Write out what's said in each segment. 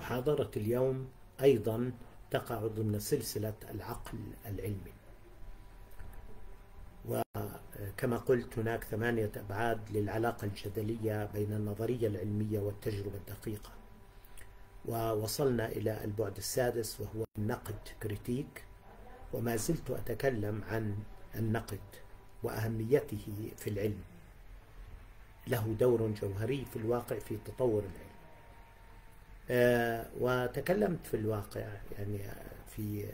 محاضرة اليوم أيضا تقع ضمن سلسلة العقل العلمي. وكما قلت هناك ثمانية أبعاد للعلاقة الجدلية بين النظرية العلمية والتجربة الدقيقة. ووصلنا إلى البعد السادس وهو النقد كريتيك. وما زلت أتكلم عن النقد وأهميته في العلم. له دور جوهري في الواقع في تطور العلم. وتكلمت في الواقع يعني في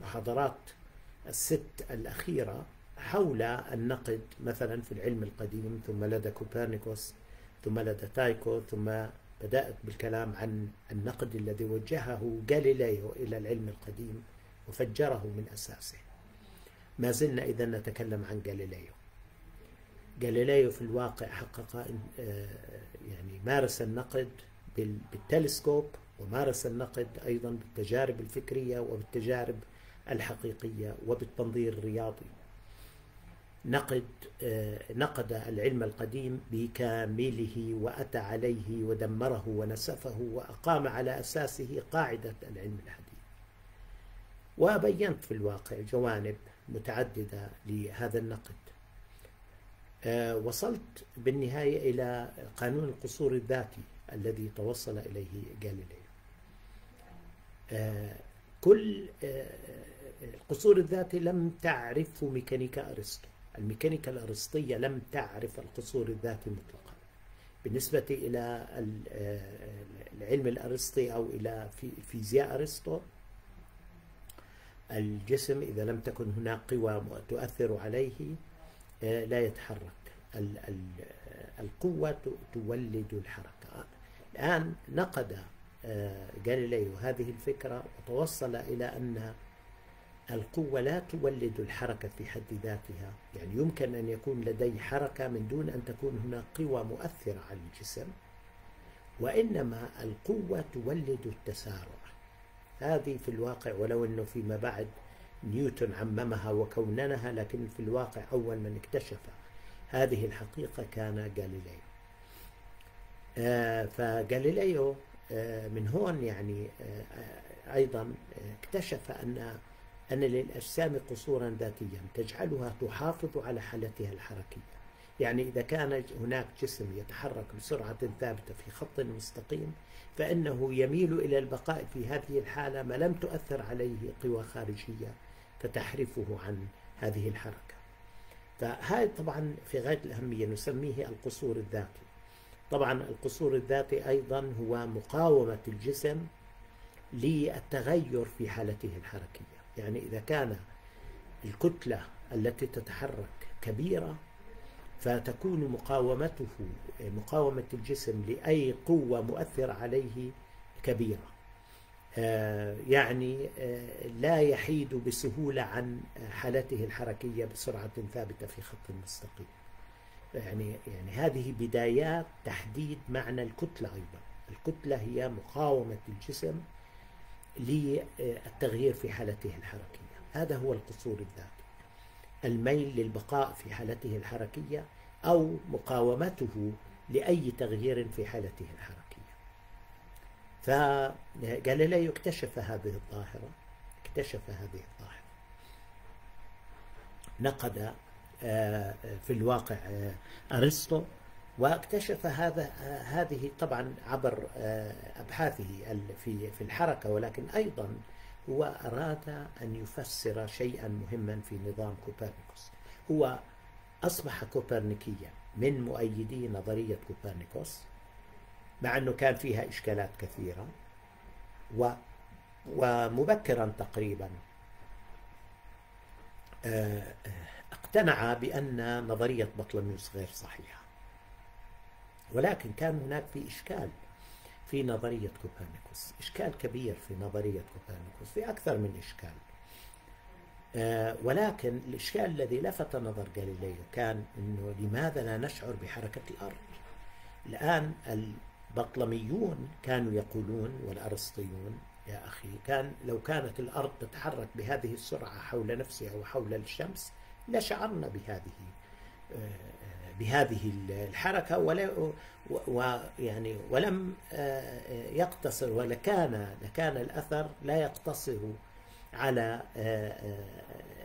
المحاضرات الست الأخيرة حول النقد مثلا في العلم القديم ثم لدى كوبرنيكوس ثم لدى تايكو ثم بدأت بالكلام عن النقد الذي وجهه غاليليو إلى العلم القديم وفجره من أساسه. ما زلنا إذا نتكلم عن غاليليو غاليليو في الواقع حقق آه، يعني مارس النقد بالتلسكوب ومارس النقد أيضا بالتجارب الفكرية وبالتجارب الحقيقية وبالتنظير الرياضي. نقد آه، نقد العلم القديم بكامله وأتى عليه ودمره ونسفه وأقام على أساسه قاعدة العلم الحديث. وبينت في الواقع جوانب متعددة لهذا النقد. آه، وصلت بالنهاية إلى قانون القصور الذاتي. الذي توصل إليه غاليليو آه، كل القصور الذاتي لم تعرفه ميكانيكا أرسطو. الميكانيكا الأرسطية لم تعرف القصور الذاتي مطلقا. بالنسبة إلى العلم الأرسطي أو إلى فيزياء أرسطو الجسم إذا لم تكن هناك قوى تؤثر عليه آه، لا يتحرك. القوة تولد الحركة. الآن نقد آه، هذه الفكرة وتوصل إلى أن القوة لا تولد الحركة في حد ذاتها. يعني يمكن أن يكون لدي حركة من دون أن تكون هناك قوى مؤثرة على الجسم وإنما القوة تولد التسارع. هذه في الواقع ولو أنه فيما بعد نيوتن عممها وكوننها لكن في الواقع أول من اكتشف هذه الحقيقة كان غاليليو آه فغاليليو آه من هون يعني آه أيضا اكتشف أن أن للأجسام قصورا ذاتيا تجعلها تحافظ على حالتها الحركية. يعني إذا كان هناك جسم يتحرك بسرعة ثابتة في خط مستقيم فإنه يميل إلى البقاء في هذه الحالة ما لم تؤثر عليه قوى خارجية فتحرفه عن هذه الحركة. فهذا طبعا في غاية الأهمية نسميه القصور الذاتي. طبعا القصور الذاتي أيضا هو مقاومة الجسم للتغير في حالته الحركية. يعني إذا كان الكتلة التي تتحرك كبيرة فتكون مقاومته مقاومة الجسم لأي قوة مؤثرة عليه كبيرة. آه، يعني آه، لا يحيد بسهولة عن حالته الحركية بسرعة ثابتة في خط مستقيم. يعني يعني هذه بدايات تحديد معنى الكتلة أيضا. الكتلة هي مقاومة الجسم للتغيير في حالته الحركية. هذا هو القصور الذاتي. الميل للبقاء في حالته الحركية أو مقاومته لأي تغيير في حالته الحركية. فغاليليو اكتشف هذه الظاهرة. اكتشف هذه الظاهرة. نقد في الواقع آه، أرسطو. واكتشف هذا هذه طبعا عبر آه، أبحاثه في في الحركة. ولكن أيضا هو أراد أن يفسر شيئا مهما في نظام كوبرنيكوس. هو أصبح كوبرنيكيا من مؤيدي نظرية كوبرنيكوس مع أنه كان فيها إشكالات كثيرة و ومبكرا تقريبا آه، آه، اقتنع بأن نظرية بطلميوس غير صحيحة. ولكن كان هناك في إشكال في نظرية كوبرنيكوس إشكال كبير في نظرية كوبرنيكوس في أكثر من إشكال. آه ولكن الإشكال الذي لفت نظر غاليليو كان أنه لماذا لا نشعر بحركة الأرض؟ الآن البطلميون كانوا يقولون والأرسطيون يا أخي كان لو كانت الأرض تتحرك بهذه السرعة حول نفسها وحول الشمس لشعرنا بهذه آه بهذه الحركة ولا ويعني ولم يقتصر ولكان لكان الأثر لا يقتصر على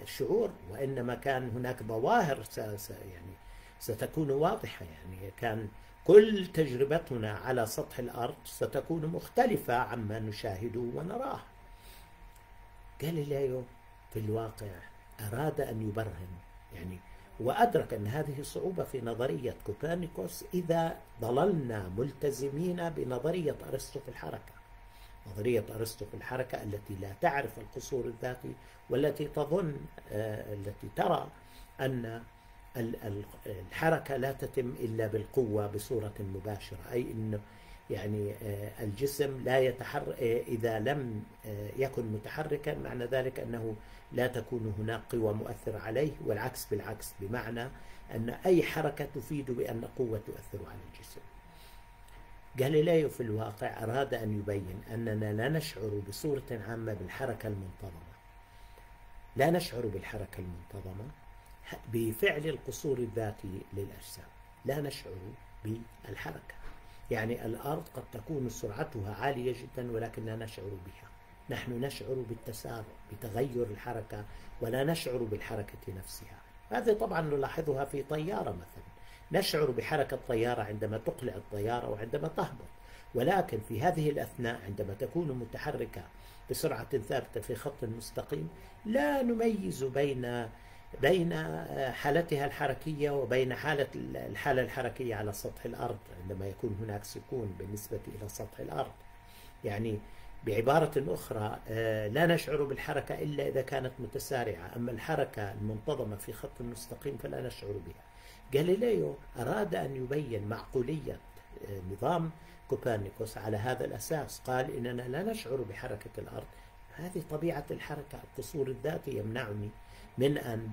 الشعور وإنما كان هناك ظواهر يعني ستكون واضحة يعني كان كل تجربتنا على سطح الأرض ستكون مختلفة عما نشاهده ونراه. جاليليو في الواقع أراد أن يبرهن. يعني وأدرك أن هذه صعوبة في نظرية كوبرنيكوس إذا ظللنا ملتزمين بنظرية أرسطو في الحركة. نظرية أرسطو في الحركة التي لا تعرف القصور الذاتي والتي تظن آه، التي ترى أن الحركة لا تتم إلا بالقوة بصورة مباشرة أي أنه يعني آه، الجسم لا يتحرك آه، إذا لم آه، يكن متحركا معنى ذلك أنه لا تكون هناك قوة مؤثرة عليه والعكس بالعكس بمعنى أن أي حركة تفيد بأن قوة تؤثر على الجسم. غاليليو في الواقع أراد أن يبين أننا لا نشعر بصورة عامة بالحركة المنتظمة. لا نشعر بالحركة المنتظمة بفعل القصور الذاتي للأجسام. لا نشعر بالحركة. يعني الأرض قد تكون سرعتها عالية جدا ولكن لا نشعر بها. نحن نشعر بالتسارع بتغير الحركة ولا نشعر بالحركة نفسها. هذا طبعا نلاحظها في طيارة مثلا. نشعر بحركة الطيارة عندما تقلع الطيارة وعندما تهبط. ولكن في هذه الأثناء عندما تكون متحركة بسرعة ثابتة في خط مستقيم لا نميز بين بين حالتها الحركية وبين حالة الحالة الحركية على سطح الأرض عندما يكون هناك سكون بالنسبة إلى سطح الأرض. يعني بعبارة أخرى آه، لا نشعر بالحركة إلا إذا كانت متسارعة. أما الحركة المنتظمة في خط مستقيم فلا نشعر بها. غاليليو أراد أن يبين معقولية آه، نظام كوبرنيكوس على هذا الأساس. قال إننا لا نشعر بحركة الأرض. هذه طبيعة الحركة القصور الذاتي يمنعني من أن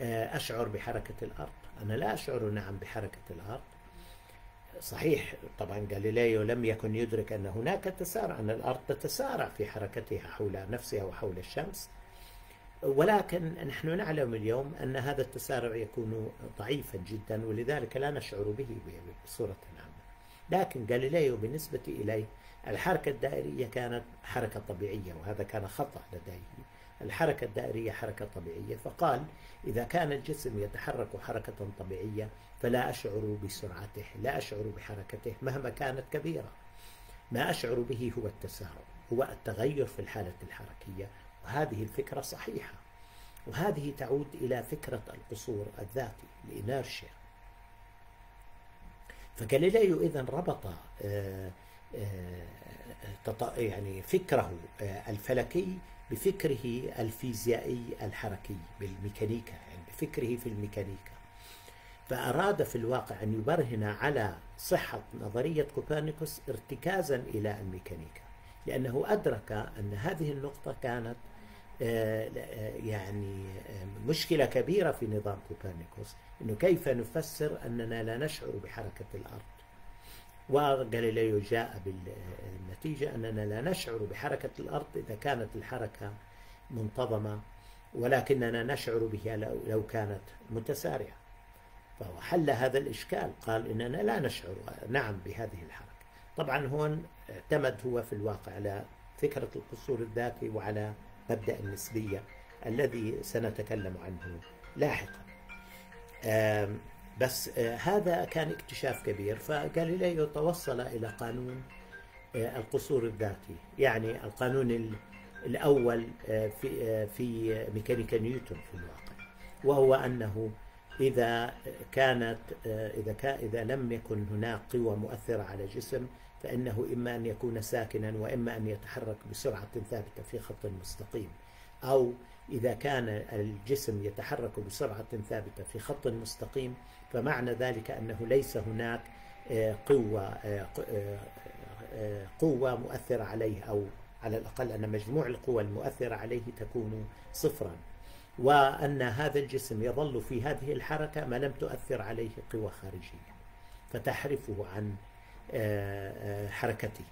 آه، أشعر بحركة الأرض. أنا لا أشعر نعم بحركة الأرض. صحيح طبعا غاليليو لم يكن يدرك أن هناك تسارع أن الأرض تتسارع في حركتها حول نفسها وحول الشمس. ولكن نحن نعلم اليوم أن هذا التسارع يكون ضعيفا جدا ولذلك لا نشعر به بصورة عامة. لكن غاليليو بالنسبة إليه الحركة الدائرية كانت حركة طبيعية وهذا كان خطأ لديه. الحركة الدائرية حركة طبيعية. فقال إذا كان الجسم يتحرك حركة طبيعية فلا أشعر بسرعته لا أشعر بحركته مهما كانت كبيرة. ما أشعر به هو التسارع هو التغير في الحالة الحركية. وهذه الفكرة صحيحة. وهذه تعود إلى فكرة القصور الذاتي الإنارشيا فجاليليو إذا ربط آه، آه، يعني فكره آه، الفلكي بفكره الفيزيائي الحركي بالميكانيكا يعني بفكره في الميكانيكا. فأراد في الواقع أن يبرهن على صحة نظرية كوبرنيكوس ارتكازا إلى الميكانيكا لأنه أدرك أن هذه النقطة كانت آه، يعني آه، مشكلة كبيرة في نظام كوبرنيكوس أنه كيف نفسر أننا لا نشعر بحركة الأرض. وغاليليو جاء بالنتيجة أننا لا نشعر بحركة الأرض إذا كانت الحركة منتظمة ولكننا نشعر بها لو كانت متسارعة. فهو حل هذا الإشكال قال إننا لا نشعر نعم بهذه الحركة. طبعا هون اعتمد هو في الواقع على فكرة القصور الذاتي وعلى مبدأ النسبية الذي سنتكلم عنه لاحقا. بس آه، هذا كان اكتشاف كبير فغاليليو توصل إلى قانون آه، القصور الذاتي يعني القانون الأول آه، في في ميكانيكا نيوتن في الواقع وهو أنه إذا كانت إذا كان إذا لم يكن هناك قوة مؤثرة على جسم فإنه إما أن يكون ساكنا وإما أن يتحرك بسرعة ثابتة في خط مستقيم. أو إذا كان الجسم يتحرك بسرعة ثابتة في خط مستقيم فمعنى ذلك أنه ليس هناك آه، قوة آه، آه، قوة مؤثرة عليه أو على الأقل أن مجموع القوى المؤثرة عليه تكون صفرا. وأن هذا الجسم يظل في هذه الحركة ما لم تؤثر عليه قوى خارجية فتحرفه عن حركته.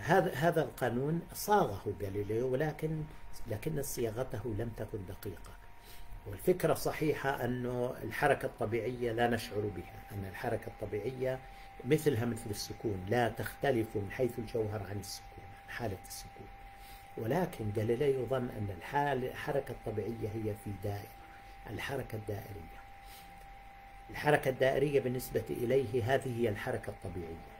هذا هذا القانون صاغه غاليليو ولكن لكن صياغته لم تكن دقيقة. والفكرة صحيحة أنه الحركة الطبيعية لا نشعر بها أن الحركة الطبيعية مثلها مثل السكون لا تختلف من حيث الجوهر عن السكون عن حالة السكون. ولكن جاليليو ظن أن الحركة الطبيعية هي في دائرة الحركة الدائرية. الحركة الدائرية بالنسبة إليه هذه هي الحركة الطبيعية.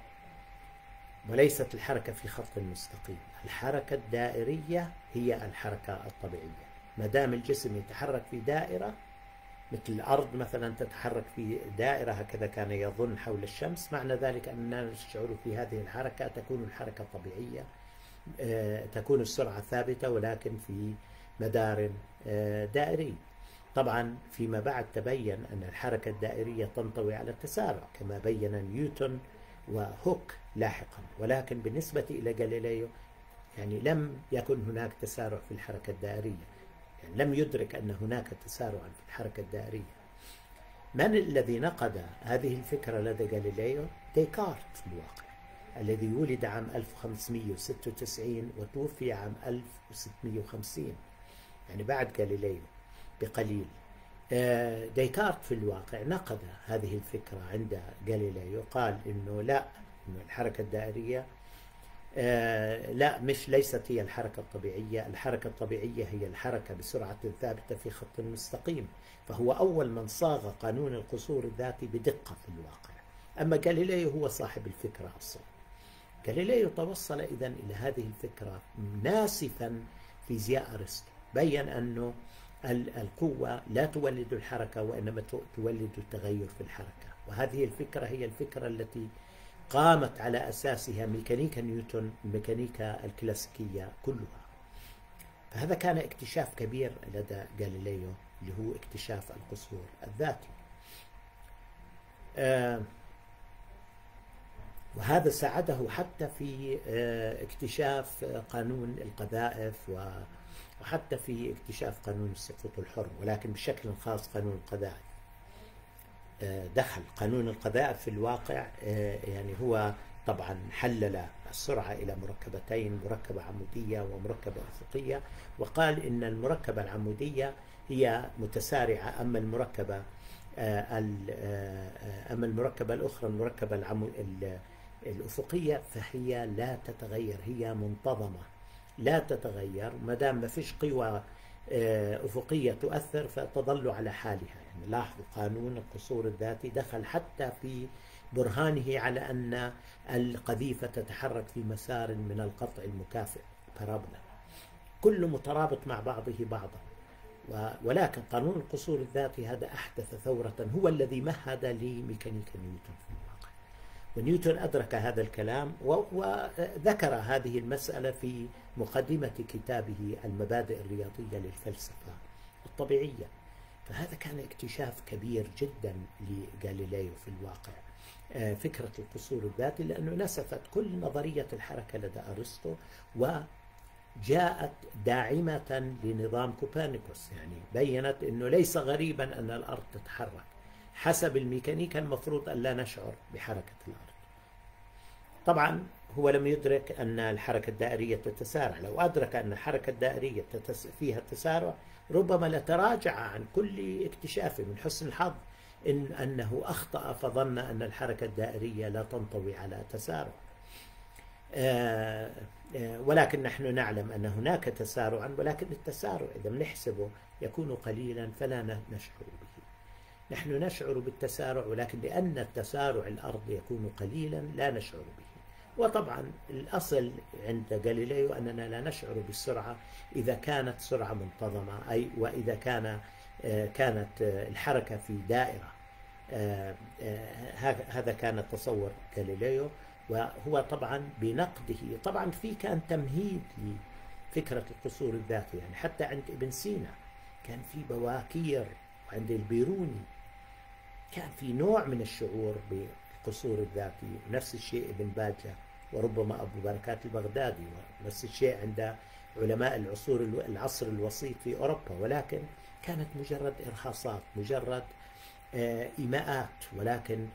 وليست الحركة في خط مستقيم الحركة الدائرية هي الحركة الطبيعية. ما دام الجسم يتحرك في دائرة مثل الأرض مثلا تتحرك في دائرة هكذا كان يظن حول الشمس. معنى ذلك أننا نشعر في هذه الحركة تكون الحركة طبيعية آه، تكون السرعة ثابتة ولكن في مدار آه، دائري. طبعا فيما بعد تبين أن الحركة الدائرية تنطوي على التسارع كما بين نيوتن وهوك لاحقا. ولكن بالنسبة إلى غاليليو يعني لم يكن هناك تسارع في الحركة الدائرية. يعني لم يدرك أن هناك تسارعا في الحركة الدائرية. من الذي نقد هذه الفكرة لدى غاليليو؟ ديكارت في الواقع الذي ولد عام 1596 وتوفي عام 1650 يعني بعد غاليليو بقليل. ديكارت في الواقع نقد هذه الفكرة عند غاليليو قال إنه لا إنه الحركة الدائرية آه، لا مش ليست هي الحركة الطبيعية. الحركة الطبيعية هي الحركة بسرعة ثابتة في خط مستقيم فهو أول من صاغ قانون القصور الذاتي بدقة في الواقع. أما غاليليو هو صاحب الفكرة أصلا. غاليليو توصل إذا إلى هذه الفكرة ناسفا فيزياء أرسطو بين أنه القوة لا تولد الحركة وإنما تولد التغير في الحركة. وهذه الفكرة هي الفكرة التي قامت على أساسها ميكانيكا نيوتن الميكانيكا الكلاسيكية كلها. فهذا كان اكتشاف كبير لدى غاليليو اللي هو اكتشاف القصور الذاتي. آه وهذا ساعده حتى في آه اكتشاف قانون القذائف وحتى في اكتشاف قانون السقوط الحر ولكن بشكل خاص قانون القذائف آه، دخل قانون القذائف في الواقع آه، يعني هو طبعا حلل السرعة إلى مركبتين مركبة عمودية ومركبة أفقية وقال إن المركبة العمودية هي متسارعة أما المركبة آه، أما المركبة الأخرى المركبة الأفقية فهي لا تتغير هي منتظمة. لا تتغير ما دام ما فيش قوى أفقية تؤثر فتظل على حالها. يعني لاحظوا قانون القصور الذاتي دخل حتى في برهانه على أن القذيفة تتحرك في مسار من القطع المكافئ بارابولا كل مترابط مع بعضه بعضا. ولكن قانون القصور الذاتي هذا أحدث ثورة هو الذي مهد لميكانيكا. نيوتن ونيوتن أدرك هذا الكلام وذكر هذه المسألة في مقدمة كتابه المبادئ الرياضية للفلسفة الطبيعية. فهذا كان اكتشاف كبير جدا لغاليليو في الواقع. آه، فكرة القصور الذاتي لأنه نسفت كل نظرية الحركة لدى أرسطو وجاءت داعمة لنظام كوبرنيكوس. يعني بينت أنه ليس غريبا أن الأرض تتحرك. حسب الميكانيكا المفروض أن لا نشعر بحركة الأرض. طبعا هو لم يدرك أن الحركة الدائرية تتسارع. لو أدرك أن الحركة الدائرية فيها تسارع ربما لتراجع عن كل اكتشافه من حسن الحظ إن أنه أخطأ فظن أن الحركة الدائرية لا تنطوي على تسارع. آه، آه، ولكن نحن نعلم أن هناك تسارعا ولكن التسارع إذا بنحسبه يكون قليلا فلا نشعر به. نحن نشعر بالتسارع ولكن لأن التسارع الأرض يكون قليلا لا نشعر به. وطبعا الأصل عند غاليليو أننا لا نشعر بالسرعة إذا كانت سرعة منتظمة أي وإذا كان آه، كانت آه، الحركة في دائرة. آه، هذا كان تصور غاليليو وهو طبعا بنقده. طبعا في كان تمهيد لفكرة القصور الذاتي يعني حتى عند ابن سينا كان في بواكير وعند البيروني. كان في نوع من الشعور بالقصور الذاتي نفس الشيء ابن باجة وربما أبو بركات البغدادي ونفس الشيء عند علماء العصور العصر الوسيط في أوروبا. ولكن كانت مجرد إرهاصات مجرد آه، إيماءات. ولكن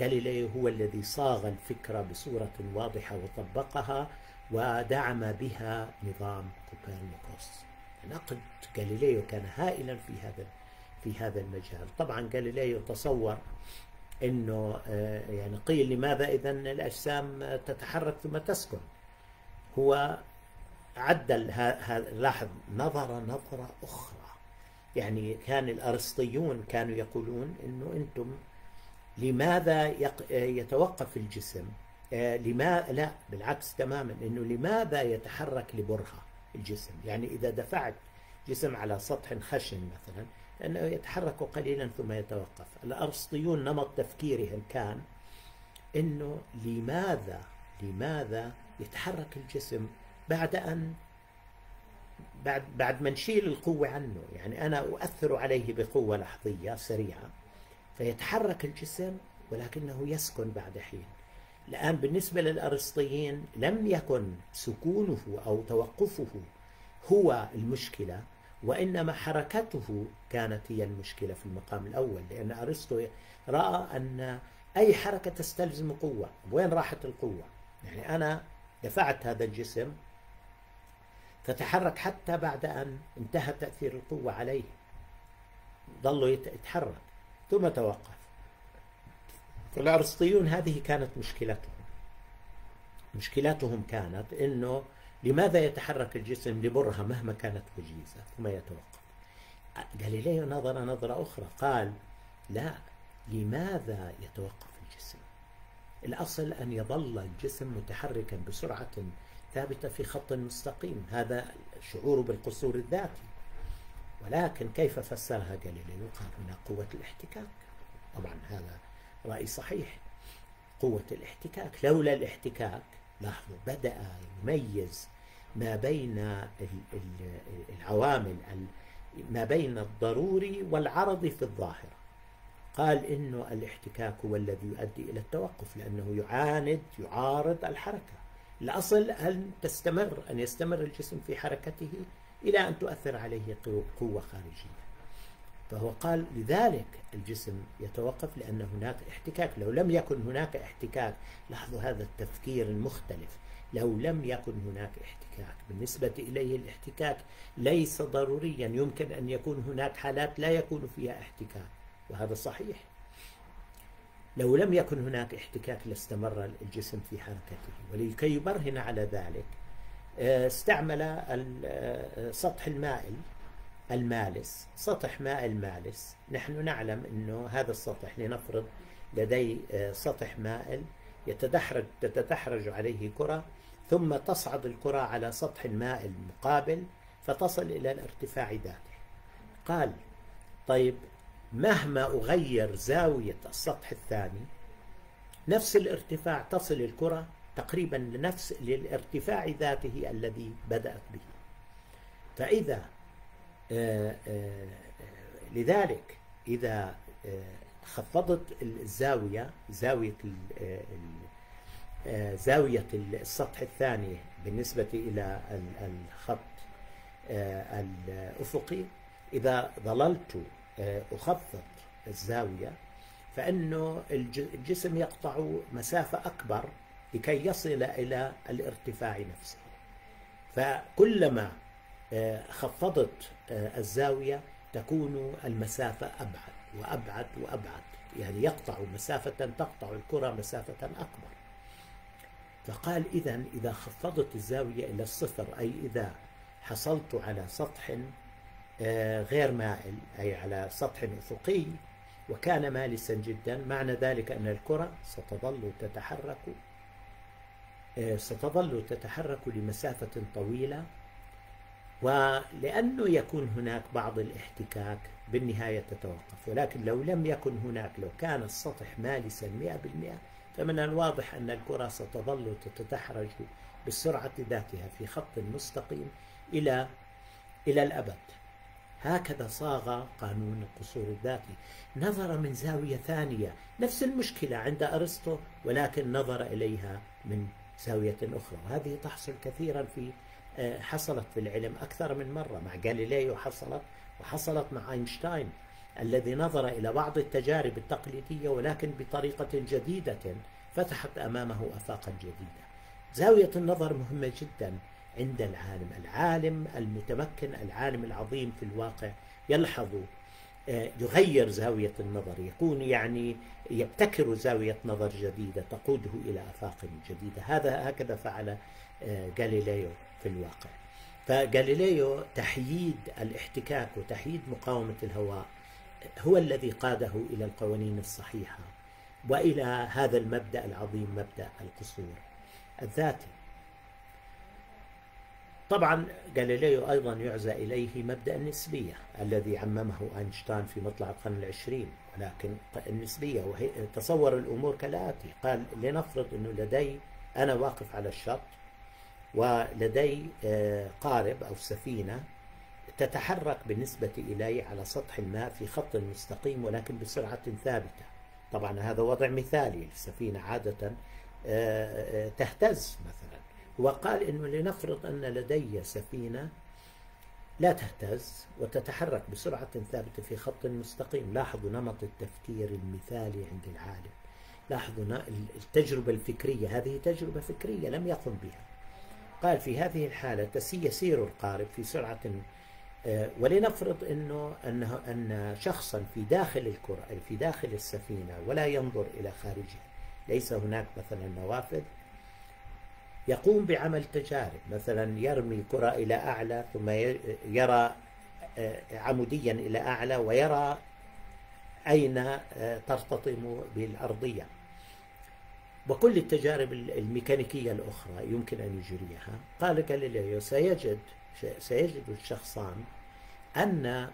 غاليليو هو الذي صاغ الفكرة بصورة واضحة وطبقها ودعم بها نظام كوبرنيكوس. نقد غاليليو كان هائلا في هذا في هذا المجال. طبعا جاليليو تصور إنه آه، يعني قيل لماذا اذا الأجسام تتحرك ثم تسكن. هو عدل لاحظ نظر نظرة أخرى. يعني كان الأرسطيون كانوا يقولون أنه أنتم لماذا يتوقف الجسم؟ آه، لما لا بالعكس تماما أنه لماذا يتحرك لبرهة الجسم؟ يعني إذا دفعت جسم على سطح خشن مثلا أنه يتحرك قليلا ثم يتوقف. الأرسطيون نمط تفكيرهم كان أنه لماذا لماذا يتحرك الجسم بعد أن بعد بعد ما نشيل القوة عنه؟ يعني أنا أؤثر عليه بقوة لحظية سريعة. فيتحرك الجسم ولكنه يسكن بعد حين. الآن بالنسبة للأرسطيين لم يكن سكونه أو توقفه هو المشكلة. وإنما حركته كانت هي المشكلة في المقام الأول لأن أرسطو رأى أن أي حركة تستلزم قوة. وين راحت القوة؟ يعني أنا دفعت هذا الجسم فتحرك حتى بعد أن انتهى تأثير القوة عليه. ظلوا يتحرك. ثم توقف. فالأرسطيون هذه كانت مشكلتهم. مشكلتهم كانت أنه لماذا يتحرك الجسم لبرهة مهما كانت وجيزة ثم يتوقف. غاليليو نظر نظرة أخرى قال لا لماذا يتوقف الجسم؟ الأصل أن يظل الجسم متحركا بسرعة ثابتة في خط مستقيم هذا شعور بالقصور الذاتي. ولكن كيف فسرها جاليليو قال هنا قوة الاحتكاك. طبعا هذا رأي صحيح. قوة الاحتكاك لولا الاحتكاك لاحظوا بدأ يميز ما بين العوامل ما بين الضروري والعرضي في الظاهرة. قال إنه الاحتكاك هو الذي يؤدي إلى التوقف لأنه يعاند يعارض الحركة. الأصل أن تستمر أن يستمر الجسم في حركته إلى أن تؤثر عليه قوة خارجية. فهو قال لذلك الجسم يتوقف لأن هناك احتكاك. لو لم يكن هناك احتكاك لاحظوا هذا التفكير المختلف. لو لم يكن هناك احتكاك. بالنسبة إليه الاحتكاك ليس ضروريا. يمكن أن يكون هناك حالات لا يكون فيها احتكاك وهذا صحيح. لو لم يكن هناك احتكاك لاستمر الجسم في حركته. ولكي يبرهن على ذلك آه، استعمل آه، سطح المائل المالس. سطح ماء المالس نحن نعلم أنه هذا السطح لنفرض لدي آه، سطح مائل يتدحرج تتدحرج عليه كرة. ثم تصعد الكرة على سطح الماء المقابل فتصل إلى الارتفاع ذاته. قال طيب مهما أغير زاوية السطح الثاني نفس الارتفاع تصل الكرة تقريبا لنفس للارتفاع ذاته الذي بدأت به. فإذا آه، آه، لذلك إذا آه، خفضت الزاوية زاوية زاوية السطح الثاني بالنسبة إلى الخط الأفقي. إذا ظللت أخفض الزاوية فإنه الجسم يقطع مسافة أكبر لكي يصل إلى الارتفاع نفسه. فكلما آه، خفضت آه، الزاوية تكون المسافة أبعد وأبعد وأبعد. يعني يقطع مسافة تقطع الكرة مسافة أكبر. فقال إذا إذا خفضت الزاوية إلى الصفر أي إذا حصلت على سطح آه، غير مائل أي على سطح أفقي وكان مالسا جدا معنى ذلك أن الكرة ستظل تتحرك آه، ستظل تتحرك لمسافة طويلة ولأنه يكون هناك بعض الاحتكاك بالنهاية تتوقف ولكن لو لم يكن هناك لو كان السطح مالسا 100% فمن الواضح أن الكرة ستظل تتدحرج بالسرعة ذاتها في خط مستقيم إلى إلى الأبد. هكذا صاغ قانون القصور الذاتي نظر من زاوية ثانية. نفس المشكلة عند أرسطو ولكن نظر إليها من زاوية أخرى. وهذه تحصل كثيرا في آه، حصلت في العلم أكثر من مرة. مع جاليليو حصلت وحصلت مع أينشتاين. الذي نظر إلى بعض التجارب التقليدية ولكن بطريقة جديدة فتحت أمامه آفاقا جديدة. زاوية النظر مهمة جدا عند العالم. العالم المتمكن العالم العظيم في الواقع يلحظ يغير زاوية النظر. يكون يعني يبتكر زاوية نظر جديدة تقوده إلى آفاق جديدة. هذا هكذا فعل غاليليو في الواقع. فغاليليو تحييد الاحتكاك وتحييد مقاومة الهواء هو الذي قاده إلى القوانين الصحيحة وإلى هذا المبدأ العظيم مبدأ القصور الذاتي. طبعا غاليليو أيضا يعزى إليه مبدأ النسبية الذي عممه أينشتاين في مطلع القرن العشرين ولكن النسبية وهي تصور الأمور كالآتي. قال لنفرض أنه لدي أنا واقف على الشط ولدي آه، قارب أو سفينة تتحرك بالنسبة إلي على سطح الماء في خط مستقيم ولكن بسرعة ثابتة. طبعا هذا وضع مثالي السفينة عادة آه، آه، تهتز مثلا. وقال انه لنفرض أن لدي سفينة لا تهتز وتتحرك بسرعة ثابتة في خط مستقيم. لاحظوا نمط التفكير المثالي عند العالم. لاحظوا التجربة الفكرية. هذه تجربة فكرية لم يقم بها. قال في هذه الحالة يسير القارب في سرعة آه، ولنفرض إنه أنه أن شخصا في داخل الكرة في داخل السفينة ولا ينظر إلى خارجها ليس هناك مثلا نوافذ يقوم بعمل تجارب مثلا يرمي كرة إلى أعلى ثم يرى آه، عموديا إلى أعلى ويرى أين آه، ترتطم بالأرضية. وكل التجارب الميكانيكية الأخرى يمكن أن يجريها. قال غاليليو سيجد سيجد الشخصان أن آه،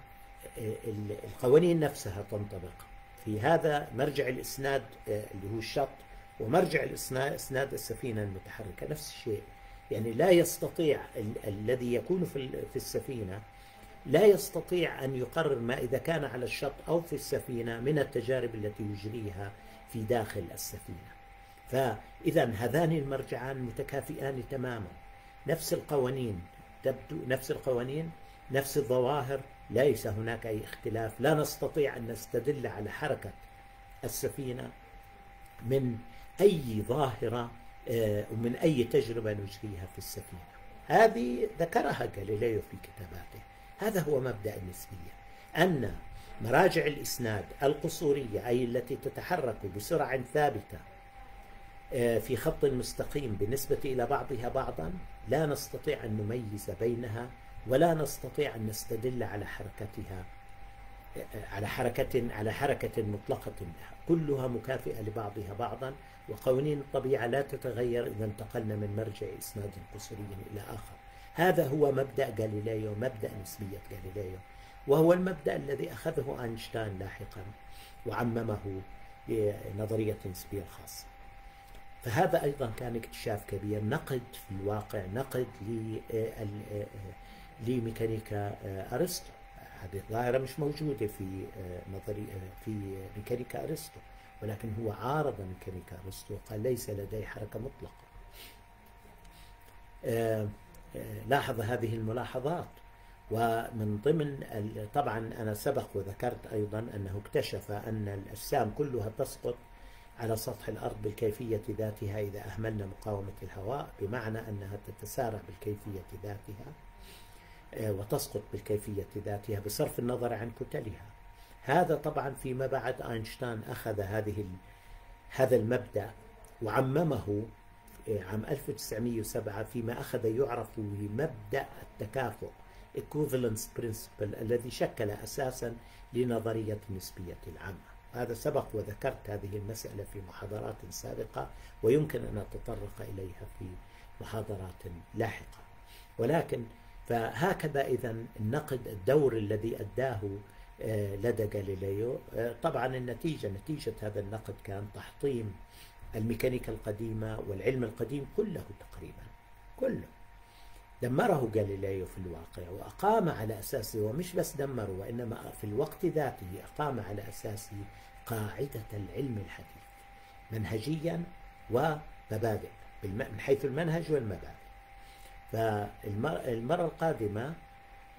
القوانين نفسها تنطبق في هذا مرجع الإسناد اللي هو الشط ومرجع إسناد السفينة المتحركة نفس الشيء يعني لا يستطيع ال الذي يكون في في السفينة لا يستطيع أن يقرر ما إذا كان على الشط أو في السفينة من التجارب التي يجريها في داخل السفينة. فاذا هذان المرجعان متكافئان تماما. نفس القوانين تبدو نفس القوانين نفس الظواهر ليس هناك أي اختلاف، لا نستطيع أن نستدل على حركة السفينة من أي ظاهرة آه، ومن أي تجربة نجريها في السفينة. هذه ذكرها غاليليو في كتاباته. هذا هو مبدأ النسبية. أن مراجع الإسناد القصورية أي التي تتحرك بسرعة ثابتة آه، في خط مستقيم بالنسبة إلى بعضها بعضا لا نستطيع أن نميز بينها ولا نستطيع أن نستدل على حركتها على حركة على حركة مطلقة لها كلها مكافئة لبعضها بعضا وقوانين الطبيعة لا تتغير إذا انتقلنا من مرجع إسناد قصري إلى آخر. هذا هو مبدأ غاليليو مبدأ نسبية غاليليو وهو المبدأ الذي أخذه أينشتاين لاحقا وعممه بنظرية النسبية الخاصة فهذا أيضا كان اكتشاف كبير نقد في الواقع نقد لميكانيكا أرسطو. هذه الظاهرة مش موجودة في نظرية في ميكانيكا أرسطو ولكن هو عارض ميكانيكا أرسطو قال ليس لدي حركة مطلقة. آه، آه، لاحظ هذه الملاحظات. ومن ضمن طبعا أنا سبق وذكرت أيضا أنه اكتشف أن الأجسام كلها تسقط على سطح الأرض بالكيفية ذاتها إذا أهملنا مقاومة الهواء بمعنى أنها تتسارع بالكيفية ذاتها آه، وتسقط بالكيفية ذاتها بصرف النظر عن كتلها. هذا طبعا فيما بعد أينشتاين أخذ هذه هذا المبدأ وعممه عام 1907 فيما أخذ يعرف بمبدأ التكافؤ equivalence principle الذي شكل أساسا لنظرية النسبية العامة. هذا سبق وذكرت هذه المسألة في محاضرات سابقة ويمكن أن أتطرق إليها في محاضرات لاحقة. ولكن فهكذا إذا النقد الدور الذي أداه آه، لدى غاليليو آه، طبعا النتيجة نتيجة هذا النقد كان تحطيم الميكانيكا القديمة والعلم القديم كله تقريبا كله. دمره غاليليو في الواقع وأقام على أساسه ومش بس دمره وإنما في الوقت ذاته أقام على أساسه قاعدة العلم الحديث منهجيا ومبادئ من حيث المنهج والمبادئ. فالمرة القادمة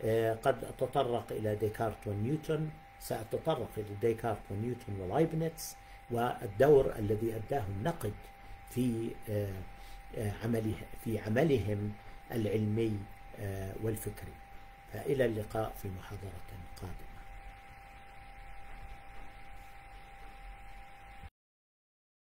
آه، قد أتطرق إلى ديكارت ونيوتن سأتطرق إلى ديكارت ونيوتن ولايبنتس والدور الذي أداه النقد في آه، آه، عمله في عملهم العلمي والفكري. فإلى اللقاء في محاضرة قادمة.